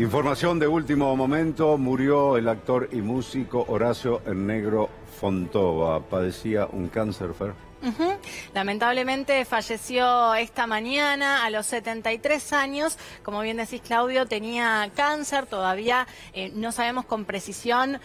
Información de último momento, murió el actor y músico Horacio El Negro Fontova. Padecía un cáncer, Fer. Lamentablemente falleció esta mañana a los 73 años. Como bien decís, Claudio, tenía cáncer. Todavía eh, no sabemos con precisión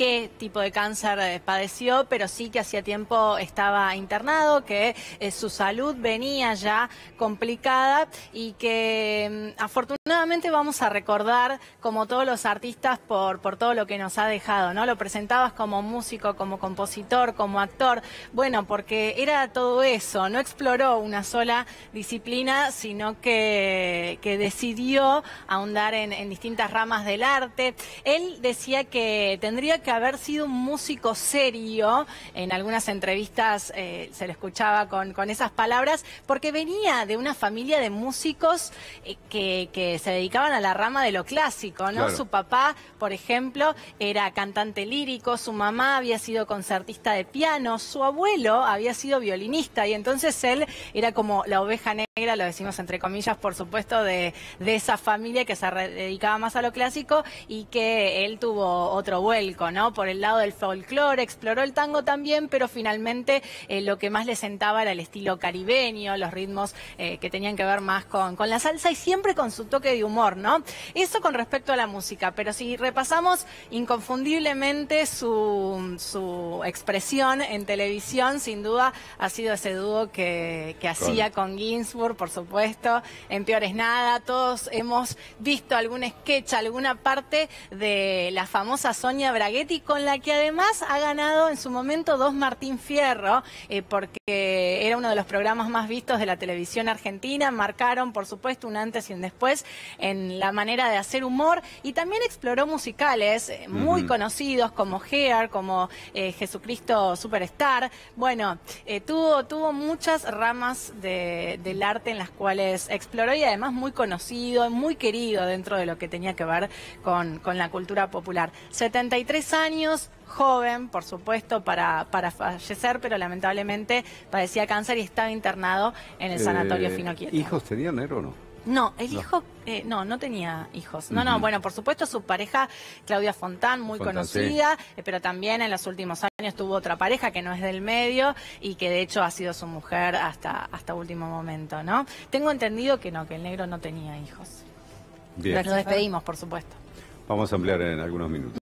qué tipo de cáncer eh, padeció, pero sí que hacía tiempo estaba internado, que eh, su salud venía ya complicada y que mm, afortunadamente vamos a recordar como todos los artistas por, por todo lo que nos ha dejado, ¿no? Lo presentabas como músico, como compositor, como actor, bueno, porque era todo eso, no exploró una sola disciplina, sino que, que decidió ahondar en, en distintas ramas del arte. Él decía que tendría que haber sido un músico serio, en algunas entrevistas eh, se le escuchaba con, con, esas palabras, porque venía de una familia de músicos eh, que, que, se dedicaban a la rama de lo clásico, ¿no? Claro. Su papá, por ejemplo, era cantante lírico, su mamá había sido concertista de piano, su abuelo había sido violinista y entonces él era como la oveja negra, lo decimos entre comillas, por supuesto, de, de esa familia que se dedicaba más a lo clásico y que él tuvo otro vuelco, ¿no? Por el lado del folclore, exploró el tango también, pero finalmente eh, lo que más le sentaba era el estilo caribeño, los ritmos eh, que tenían que ver más con, con, la salsa y siempre con su toque de humor, ¿no? Eso con respecto a la música, pero si repasamos inconfundiblemente su, su expresión en televisión, sin duda ha sido ese dúo que, que hacía con Ginsburg, por supuesto, en Peores Nada, todos hemos visto algún sketch, alguna parte de la famosa Sonia Braguetti con la que además ha ganado en su momento dos Martín Fierro, eh, porque era uno de los programas más vistos de la televisión argentina, marcaron por supuesto un antes y un después en la manera de hacer humor y también exploró musicales eh, muy uh -huh. conocidos como Hair, como eh, Jesucristo Superstar. Bueno, eh, tuvo, tuvo muchas ramas de, del arte en las cuales exploró y además muy conocido, muy querido dentro de lo que tenía que ver con, con la cultura popular. 73 años, joven, por supuesto, para, para fallecer, pero lamentablemente padecía cáncer y estaba internado en el sanatorio Eh, Fino Quieto. ¿Hijos tenía Nero o no? No, el No. hijo, eh, no, no tenía hijos. No, no, bueno, por supuesto su pareja, Claudia Fontán, muy Fontán, conocida, eh, pero también en los últimos años tuvo otra pareja que no es del medio y que de hecho ha sido su mujer hasta, hasta último momento, ¿no? Tengo entendido que no, que el negro no tenía hijos. Bien. Lo despedimos, por supuesto. Vamos a ampliar en algunos minutos.